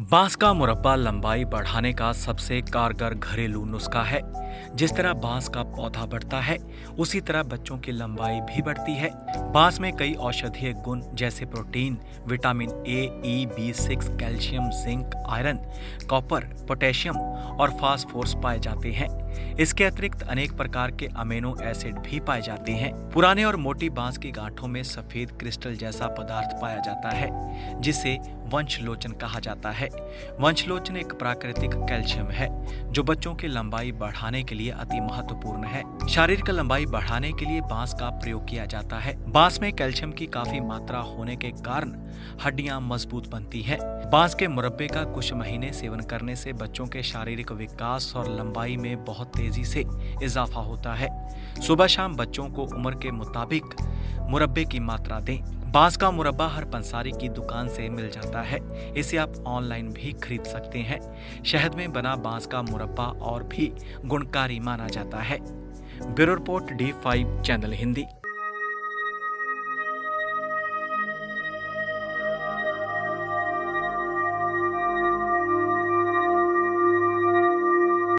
बाँस का मुरब्बा लंबाई बढ़ाने का सबसे कारगर घरेलू नुस्खा है। जिस तरह बाँस का पौधा बढ़ता है, उसी तरह बच्चों की लंबाई भी बढ़ती है। बाँस में कई औषधीय गुण जैसे protein, vitamin A E B six calcium, zinc, iron, copper, potassium और फास्फोरस पाए जाते हैं। इसके अतिरिक्त अनेक प्रकार के अमीनो एसिड भी पाए जाते हैं। पुराने और मोटी बाँस की गांठों में सफ़ेद क्रिस्टल जैसा पदार्थ पाया जाता है, जिसे वंशलोचन कहा जाता है। वंशलोचन एक प्राकृतिक कैल्शियम है, जो बच्चों की लंबाई बढ़ाने के लिए अति महत्वपूर्ण है। शारीरिक लंबाई बढ़ाने के लिए बाँस का प्रयोग किया जाता है। बाँस में कैल्शियम की काफ़ी मात्रा होने के कारण हड्डियाँ मज़बूत बनती हैं। बाँस के मुरब्बे का कुछ महीने सेवन करने से बच्चों के शारीरिक विकास और लंबाई में बहुत तेज़ी से इजाफा होता है। सुबह शाम बच्चों को उम्र के मुताबिक मुरब्बे की मात्रा दें। बाँस का मुरब्बा हर पंसारी की दुकान से मिल जाता है। इसे आप ऑनलाइन भी खरीद सकते हैं। शहद में बना बाँस का मुरब्बा और भी गुणकारी माना जाता है। Bureau report, D five, channel Hindi.